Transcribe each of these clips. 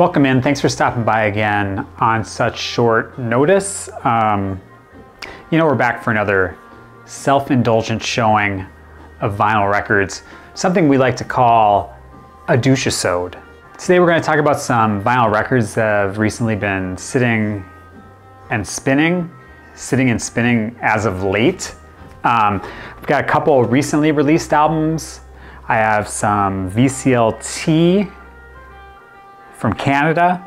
Welcome in. Thanks for stopping by again on such short notice. Um, you know, we're back for another self indulgent showing of vinyl records, something we like to call a douche Today we're going to talk about some vinyl records that have recently been sitting and spinning, sitting and spinning as of late. Um, I've got a couple recently released albums. I have some VCLT from Canada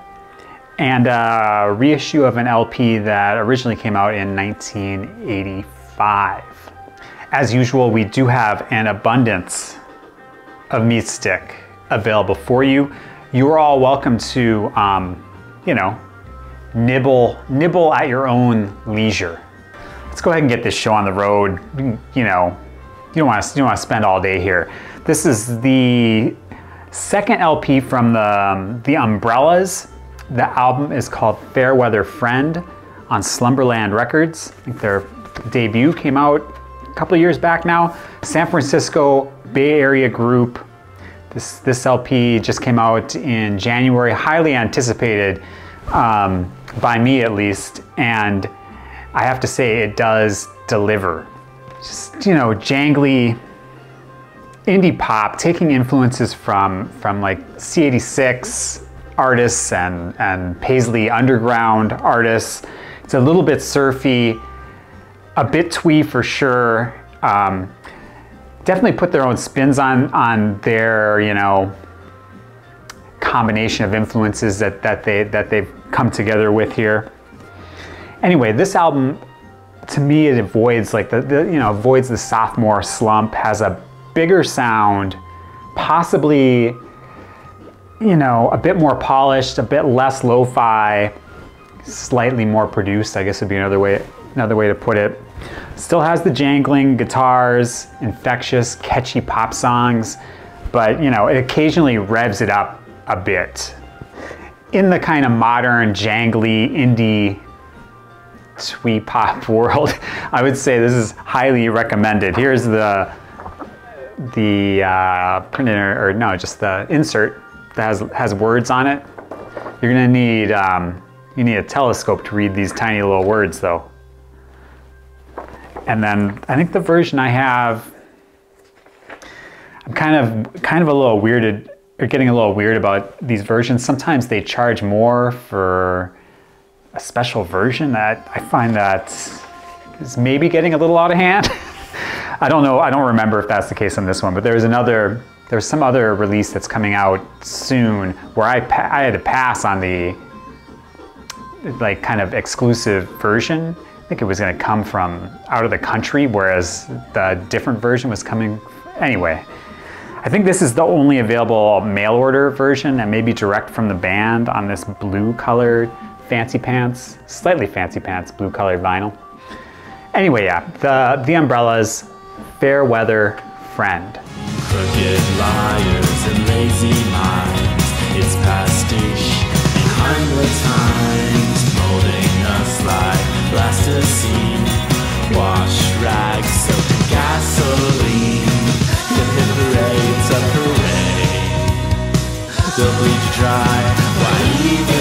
and a reissue of an LP that originally came out in 1985. As usual, we do have an abundance of meat stick available for you. You are all welcome to, um, you know, nibble nibble at your own leisure. Let's go ahead and get this show on the road. You know, you don't want to you don't want to spend all day here. This is the second LP from the um, the Umbrellas. The album is called Fairweather Friend on Slumberland Records. I think their debut came out a couple of years back now. San Francisco Bay Area group. This this LP just came out in January, highly anticipated um, by me at least, and I have to say it does deliver. Just you know, jangly indie pop, taking influences from from like C86 artists and and Paisley Underground artists. It's a little bit surfy, a bit twee for sure. Um, definitely put their own spins on on their you know combination of influences that that they that they've come together with here. Anyway, this album to me it avoids like the, the you know avoids the sophomore slump has a bigger sound possibly you know a bit more polished a bit less lo-fi slightly more produced i guess would be another way another way to put it still has the jangling guitars infectious catchy pop songs but you know it occasionally revs it up a bit in the kind of modern jangly indie sweet pop world, I would say this is highly recommended. Here's the the uh, printer, or no, just the insert that has has words on it. You're gonna need um, you need a telescope to read these tiny little words, though. And then I think the version I have, I'm kind of kind of a little weirded, or getting a little weird about these versions. Sometimes they charge more for a special version that I find that is maybe getting a little out of hand. I don't know, I don't remember if that's the case on this one, but there's another, there's some other release that's coming out soon where I, I had to pass on the like kind of exclusive version. I think it was gonna come from out of the country, whereas the different version was coming, anyway. I think this is the only available mail order version and maybe direct from the band on this blue colored fancy pants, slightly fancy pants, blue colored vinyl. Anyway, yeah, the, the umbrellas, fair weather friend. Crooked liars and lazy minds, it's pastiche times, molding us like plasticine. Wash rags, gasoline, the parades of parade. They'll dry, why even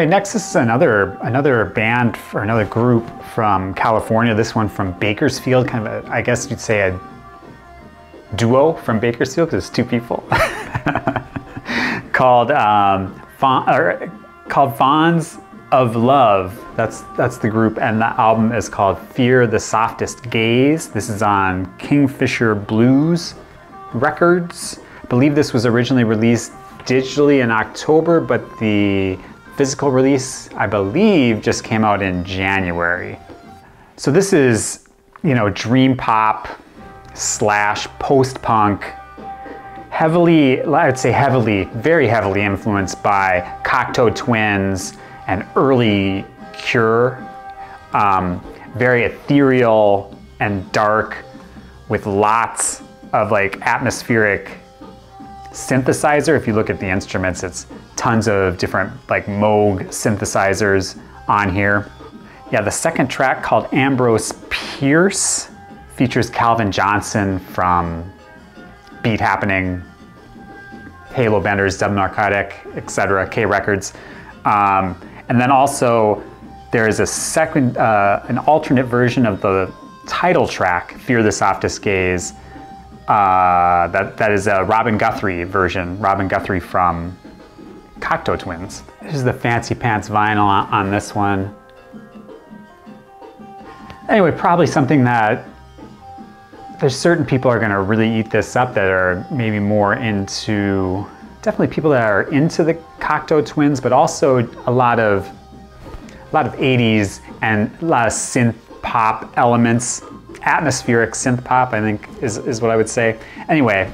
right, next this is another another band or another group from California. This one from Bakersfield, kind of a, I guess you'd say a duo from Bakersfield because it's two people. called um, or, called Fawns of Love. That's that's the group, and the album is called Fear the Softest Gaze. This is on Kingfisher Bluez Records. I believe this was originally released digitally in October, but the physical release, I believe, just came out in January. So this is, you know, dream pop slash post punk, heavily, I'd say heavily, very heavily influenced by Cocteau Twins and early Cure Um, very ethereal and dark with lots of like atmospheric synthesizer. If you look at the instruments, it's tons of different like Moog synthesizers on here. Yeah, the second track called Ambrose Pierce features Calvin Johnson from Beat Happening, Halo Benders, Dub Narcotic, etc., K Records. Um, and then also there is a second, uh, an alternate version of the title track, Fear the Softest Gaze. Uh, that, that is a Robin Guthrie version, Robin Guthrie from Cocteau Twins. This is the Fancy Pants vinyl on, on this one. Anyway, probably something that there's certain people are going to really eat this up that are maybe more into definitely people that are into the Cocteau Twins, but also a lot of a lot of 80s and a lot of synth pop elements, atmospheric synth pop. I think is is what I would say. Anyway,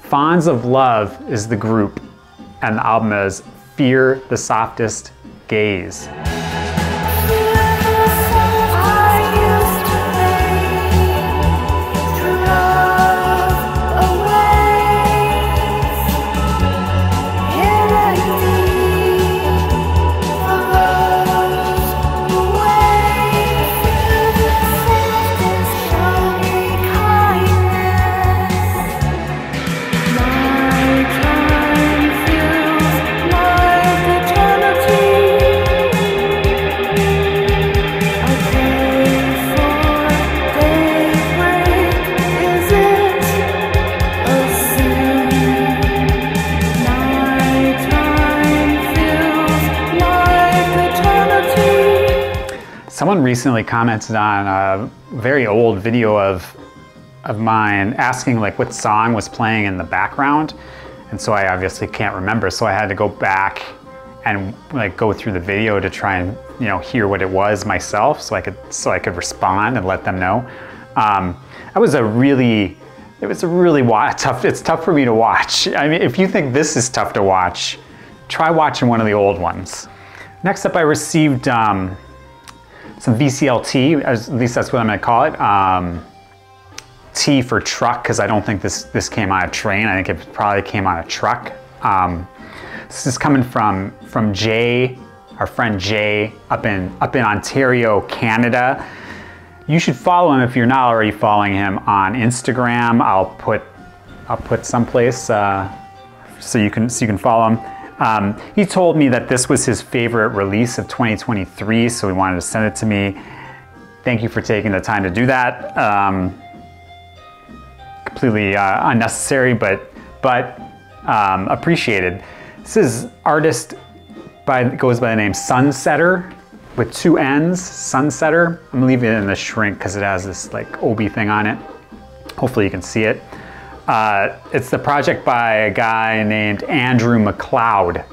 Fawns of Love is the group, and the album is Fear the Softest Gaze. Someone recently commented on a very old video of of mine asking like what song was playing in the background. And so I obviously can't remember. So I had to go back and like go through the video to try and you know hear what it was myself so I could so I could respond and let them know. Um, that was a really it was a really tough it's tough for me to watch. I mean if you think this is tough to watch, try watching one of the old ones. Next up I received um, some VCLT, at least that's what I'm gonna call it. Um, T for truck, because I don't think this, this came on a train. I think it probably came on a truck. Um, this is coming from, from Jay, our friend Jay, up in, up in Ontario, Canada. You should follow him if you're not already following him on Instagram. I'll put, I'll put someplace uh, so you can, so you can follow him. Um, he told me that this was his favorite release of 2023, so he wanted to send it to me. Thank you for taking the time to do that. Um, completely uh, unnecessary, but but um, appreciated. This is artist by goes by the name Sunnsetter with two N's. Sunnsetter. I'm leave it in the shrink because it has this like obi thing on it. Hopefully you can see it. Uh, it's the project by a guy named Andrew McLeod,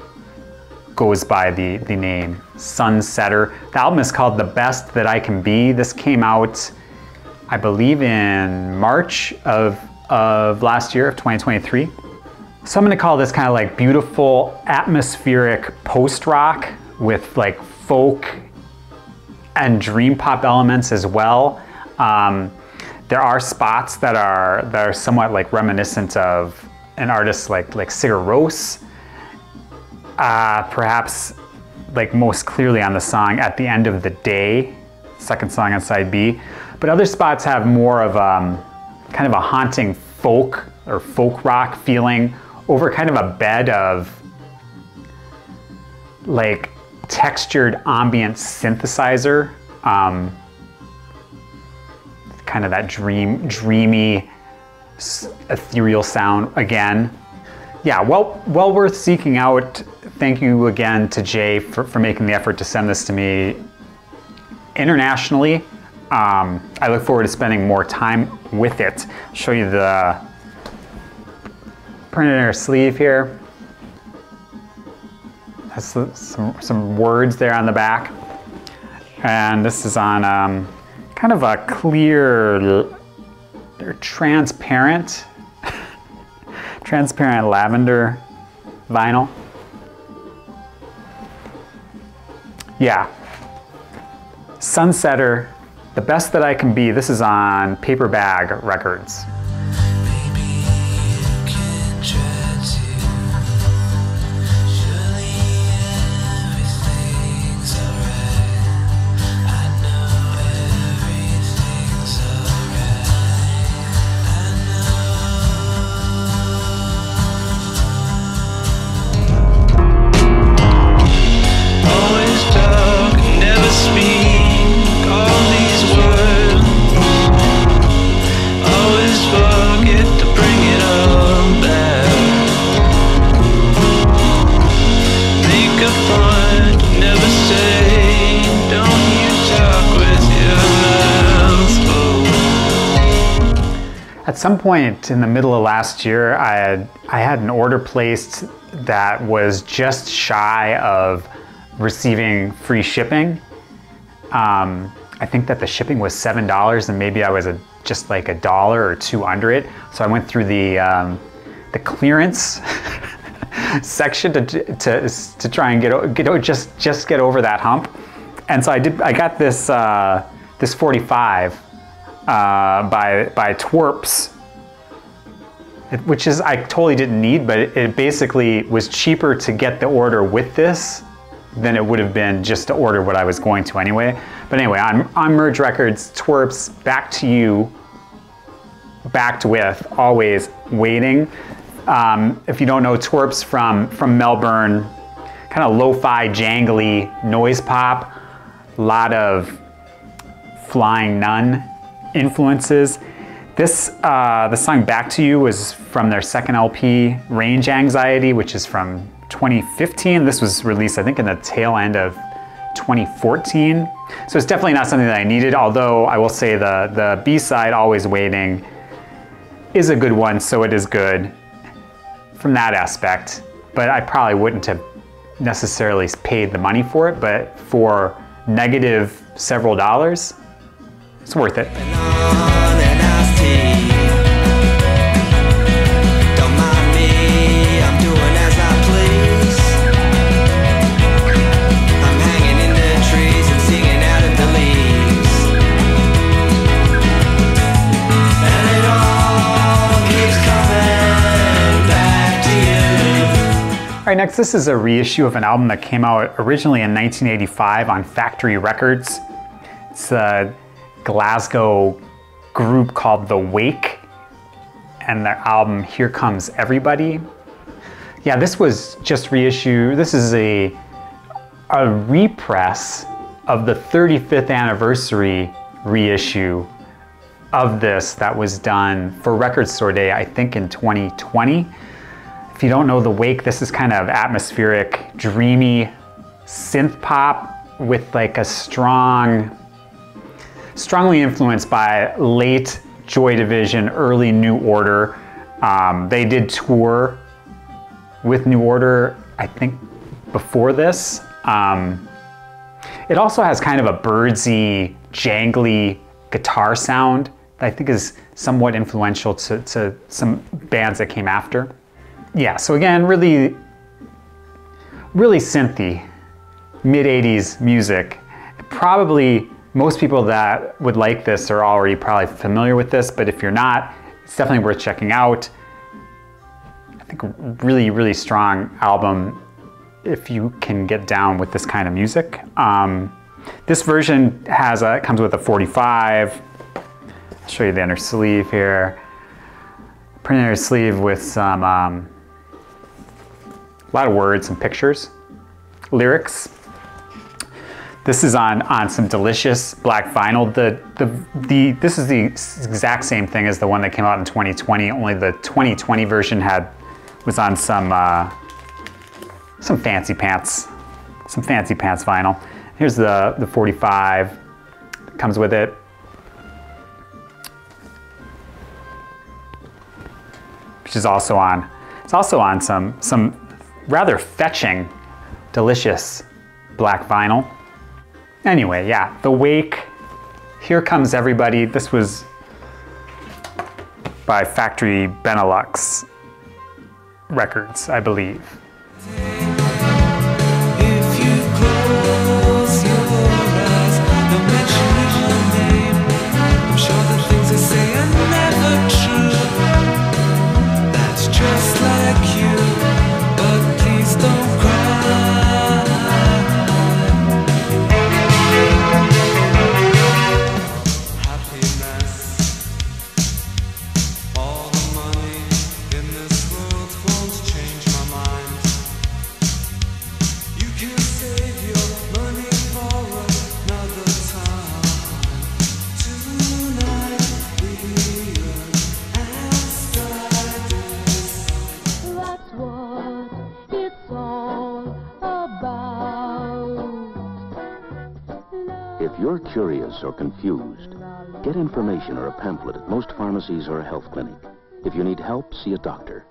goes by the, the name Sunnsetter. The album is called The Best That I Can Be. This came out, I believe, in March of, of last year, of 2023. So I'm gonna call this kind of like beautiful atmospheric post-rock with like folk and dream pop elements as well. Um, there are spots that are that are somewhat like reminiscent of an artist like like Sigur Rós. Uh, perhaps like most clearly on the song at the end of the day, second song on side B. But other spots have more of um, kind of a haunting folk or folk rock feeling over kind of a bed of like textured ambient synthesizer. Um, kind of that dream, dreamy, ethereal sound again. Yeah, well, well worth seeking out. Thank you again to Jay for, for making the effort to send this to me internationally. Um, I look forward to spending more time with it. Show you the printed inner sleeve here. Has some, some words there on the back. And this is on um, kind of a clear, they're transparent, transparent lavender vinyl. Yeah. Sunnsetter, The Best That I Can Be. This is on Paper Bag Records. Some point in the middle of last year, I had, I had an order placed that was just shy of receiving free shipping. Um, I think that the shipping was seven dollars, and maybe I was a, just like a dollar or two under it. So I went through the um, the clearance section to, to to try and get get just just get over that hump. And so I did. I got this uh, this 45 uh, by by Twerps, which is I totally didn't need, but it, it, basically was cheaper to get the order with this than it would have been just to order what I was going to anyway. But anyway, on, on Merge Records, Twerps, back to you, backed with, always waiting. Um, if you don't know Twerps from, from Melbourne, kind of lo-fi, jangly noise pop, a lot of Flying Nun influences. This, uh, the song Back to You was from their second LP, Range Anxiety, which is from 2015. This was released, I think, in the tail end of 2014. So it's definitely not something that I needed, although I will say the, the B-side, Always Waiting, is a good one, so it is good from that aspect. But I probably wouldn't have necessarily paid the money for it, but for negative several dollars, it's worth it. Next, this is a reissue of an album that came out originally in 1985 on Factory Records. It's a Glasgow group called The Wake and their album Here Comes Everybody. Yeah, this was just reissue. This is a, a repress of the 35th anniversary reissue of this that was done for Record Store Day, I think in 2020. If you don't know The Wake, this is kind of atmospheric, dreamy synth pop with like a strong, strongly influenced by late Joy Division, early New Order. Um, they did tour with New Order, I think, before this. Um, it also has kind of a Byrdsy, jangly guitar sound that I think is somewhat influential to, to some bands that came after yeah, so again, really, really synthy, mid 80s music. Probably most people that would like this are already probably familiar with this, but if you're not, it's definitely worth checking out. I think a really, really strong album if you can get down with this kind of music. Um, this version has a, comes with a 45. I'll show you the inner sleeve here. Printed sleeve with some um, a lot of words and pictures, lyrics. This is on, on some delicious black vinyl. The, the, the, this is the exact same thing as the one that came out in 2020, only the 2020 version had, was on some, uh, some fancy pants, some fancy pants vinyl. Here's the, the 45, comes with it. Which is also on, it's also on some, some rather fetching, delicious black vinyl. Anyway, yeah, The Wake, Here Comes Everybody. This was by Factory Benelux Records, I believe. Or confused, get information or a pamphlet at most pharmacies or a health clinic. If you need help, see a doctor.